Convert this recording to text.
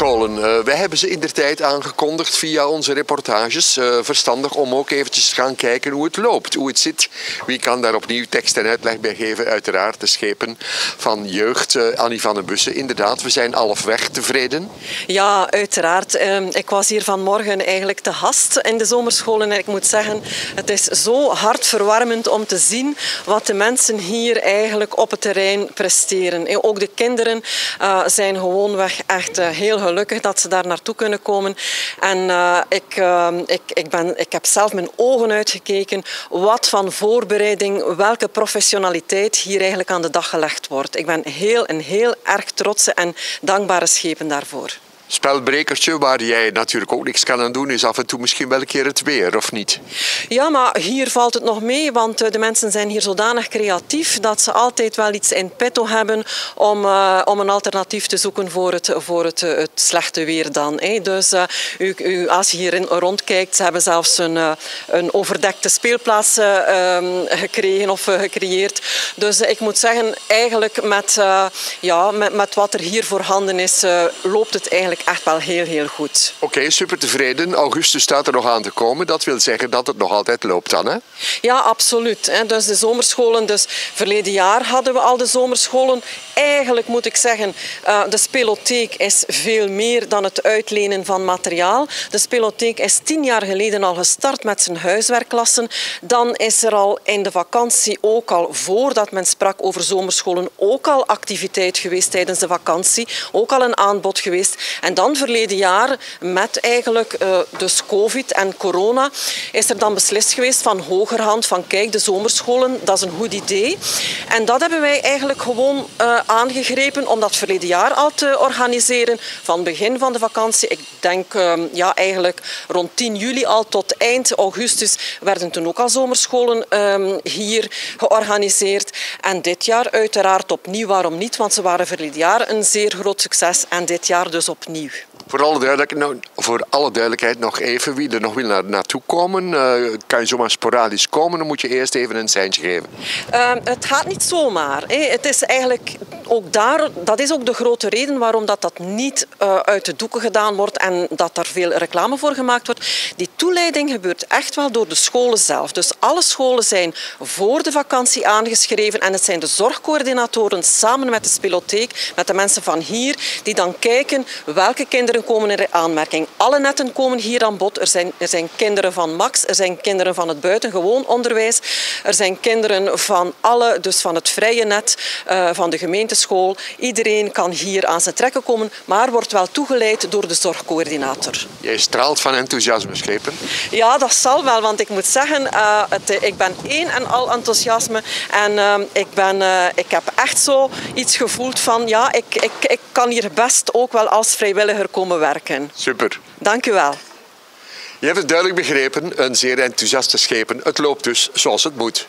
Uh, wij hebben ze in der tijd aangekondigd via onze reportages. Uh, verstandig om ook eventjes te gaan kijken hoe het loopt, hoe het zit. Wie kan daar opnieuw tekst en uitleg bij geven? Uiteraard de schepen van jeugd. Uh, Annie van den Bussen, inderdaad, we zijn halfweg tevreden. Ja, uiteraard. Ehm, ik was hier vanmorgen eigenlijk te gast in de zomerscholen en ik moet zeggen, het is zo hartverwarmend om te zien wat de mensen hier eigenlijk op het terrein presteren. Ook de kinderen zijn gewoonweg echt heel gelukkig dat ze daar naartoe kunnen komen. En uh, ik, uh, ik, ik, ben, ik heb zelf mijn ogen uitgekeken wat van voorbereiding, welke professionaliteit hier eigenlijk aan de dag gelegd wordt. Ik ben heel, een heel erg trotse en dankbare schepen daarvoor spelbrekertje waar jij natuurlijk ook niks kan aan doen, is af en toe misschien wel een keer het weer, of niet? Ja, maar hier valt het nog mee, want eh, de mensen zijn hier zodanig creatief dat ze altijd wel iets in petto hebben om, uh, om een alternatief te zoeken voor het, voor het, eh, het slechte weer dan. Hè. Dus u, als je hier rondkijkt, ze hebben zelfs een, een overdekte speelplaats uh, gekregen of gecreëerd. Dus ik moet zeggen, eigenlijk met, ja, met, met wat er hier voorhanden is, loopt het eigenlijk echt wel heel, heel goed. Oké, super tevreden. Augustus staat er nog aan te komen. Dat wil zeggen dat het nog altijd loopt dan, hè? Ja, absoluut. Dus de zomerscholen, dus verleden jaar hadden we al de zomerscholen. Eigenlijk moet ik zeggen, eh, de spelotheek is veel meer dan het uitlenen van materiaal. De spelotheek is tien jaar geleden al gestart met zijn huiswerkklassen. Dan is er al in de vakantie, ook al voordat men sprak over zomerscholen, ook al activiteit geweest tijdens de vakantie. Ook al een aanbod geweest. En dan verleden jaar, met eigenlijk uh, dus COVID en corona, is er dan beslist geweest van hogerhand van kijk, de zomerscholen, dat is een goed idee. En dat hebben wij eigenlijk gewoon uh, aangegrepen om dat verleden jaar al te organiseren. Van begin van de vakantie, ik denk uh, ja, eigenlijk rond 10 juli al tot eind augustus werden toen ook al zomerscholen ehm, hier georganiseerd. En dit jaar uiteraard opnieuw, waarom niet? Want ze waren verleden jaar een zeer groot succes en dit jaar dus opnieuw opnieuw. Voor alle, duidelijkheid, nou, voor alle duidelijkheid nog even, wie er nog wil naar, naartoe komen, uh, kan je zomaar sporadisch komen, dan moet je eerst even een seintje geven. Uh, het gaat niet zomaar. Hè. Het is eigenlijk ook daar, dat is ook de grote reden waarom dat, dat niet uh, uit de doeken gedaan wordt en dat daar veel reclame voor gemaakt wordt. Die toeleiding gebeurt echt wel door de scholen zelf. Dus alle scholen zijn voor de vakantie aangeschreven en het zijn de zorgcoördinatoren samen met de spelotheek, met de mensen van hier, die dan kijken welke kinderen komen in aanmerking. Alle netten komen hier aan bod. Er zijn, er zijn kinderen van Max, er zijn kinderen van het buitengewoon onderwijs, er zijn kinderen van alle, dus van het vrije net, uh, van de gemeenteschool. Iedereen kan hier aan zijn trekken komen, maar wordt wel toegeleid door de zorgcoördinator. Jij straalt van enthousiasme, Schepen. Ja, dat zal wel, want ik moet zeggen, uh, het, ik ben één en al enthousiasme en uh, ik, ben, ik heb echt zo iets gevoeld van, ja, ik, ik, ik kan hier best ook wel als vrijwilliger komen werken. Super. Dank u wel. Je hebt het duidelijk begrepen, een zeer enthousiaste schepen. Het loopt dus zoals het moet.